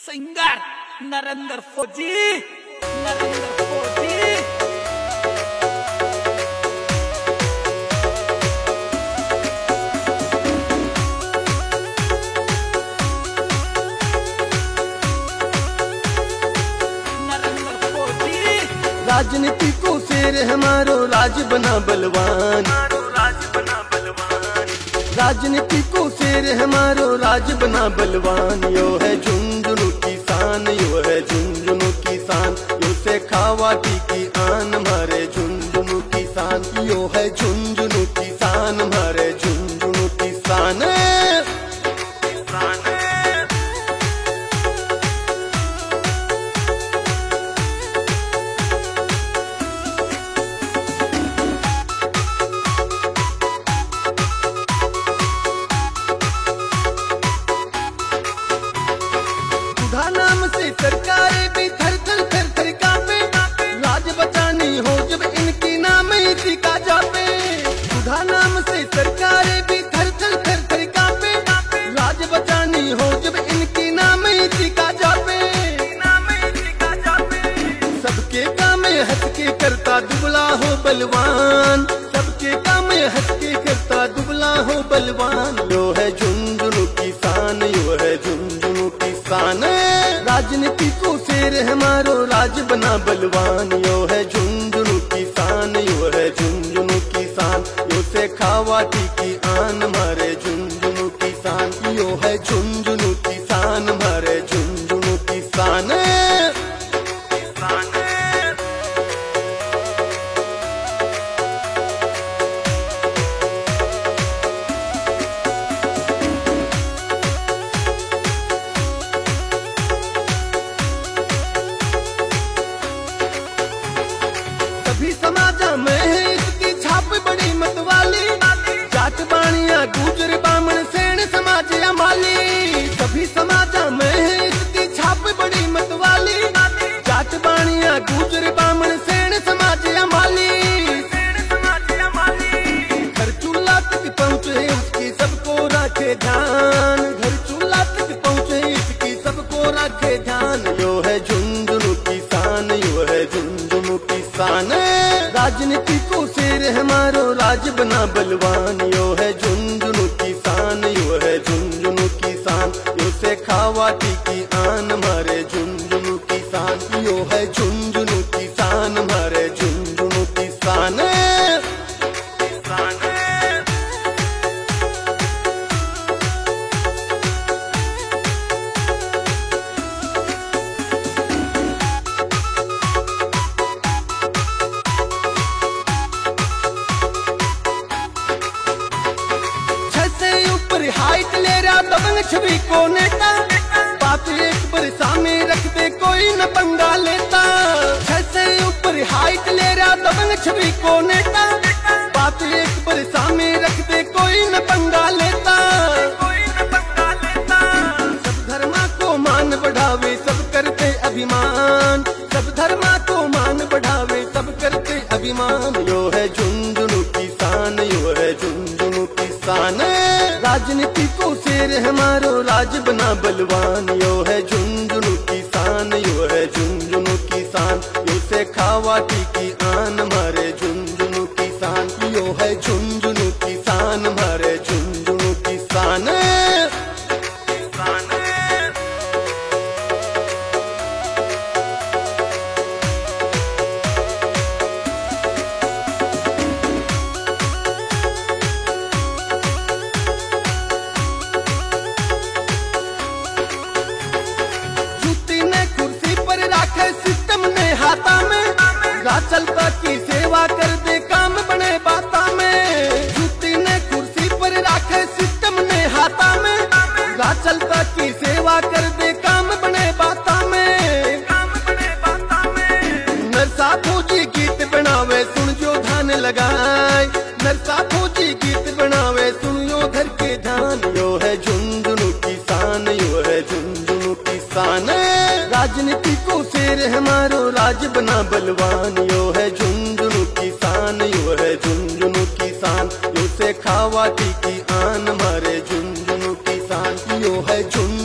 Singer Narendra फौजी नरेंद्र फौजी। राजनीति को शेर हमारो राज बना बलवान। राजनीति को शेर हमारो राज बना बलवान। यो है झुंझुनू किसान, यो है झुंझुनू किसान। यो से खावाटी की आन मारे झुंझुनू किसान। यो है झुंझुनू किसान हमारे से राज बचानी हो जब इनकी नाम का जापे। नाम से सरकारें राज बचानी हो जब इनकी नाम का जापे। सबके काम हंस के करता दुबला हो बलवान। सबके काम हंस करता दुबला हो बलवान। राजनीति को शेर हमारो राज बना बलवान। यो है झुंझुनू किसान, यो है झुंझुनू किसान। यो से खावाटी की आन मारे झुंझुनू किसान। यो है झुंझुनू सभी समाजा में इसकी छाप बड़ी मतवाली जाट बाणिया, गुजर बामण सेन समाज अमाली। सभी समाजा में इसकी छाप बड़ी मतवाली जाट बाणिया, गुजर बामण सेन समाज अमाली। घर चूल्हा तक पहुँचे उसकी सबको रखे ध्यान। घर चूल्हा तक पहुँचे इसकी सबको रखे ध्यान। यो है झुंझुनू किसान, यो है झुंझुनू किसान। राजनीति को शेर हमारो राज बना बलवान। यो है झुंझुनू किसान, यो है झुंझुनू किसान। यो से खावाटी की आन मारे झुंझुनू किसान। यो है झुंझुनू ले दबंग छवि को नेता। बात एक पर सामने रख दे कोई न पंगा लेता। छह ऊपर हाइट ले रहा दबंग छवि को नेता। बात एक पर सामने रख दे कोई न पंगा लेता। सब धर्मा को मान बढ़ावे, सब करते अभिमान। सब धर्मा को मान बढ़ावे, सब करते अभिमान। राजनीति को शेर हमारो राज बना बलवान। यो है झुंझुनू किसान, यो है झुंझुनू किसान। यो से खावा की आन। चलता की सेवा कर दे, काम बने बाता में। जूती ने कुर्सी पर रखे सिस्टम ने हाथा में। पता चलता की सेवा कर दे, काम बने राज बना बलवान, यो है झुंझुनू किसान, यो है झुंझुनू किसान। उसे खावा टी की आन, मारे झुंझुनू किसान। यो है झुंझुनू